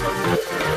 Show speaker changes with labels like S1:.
S1: Thank you.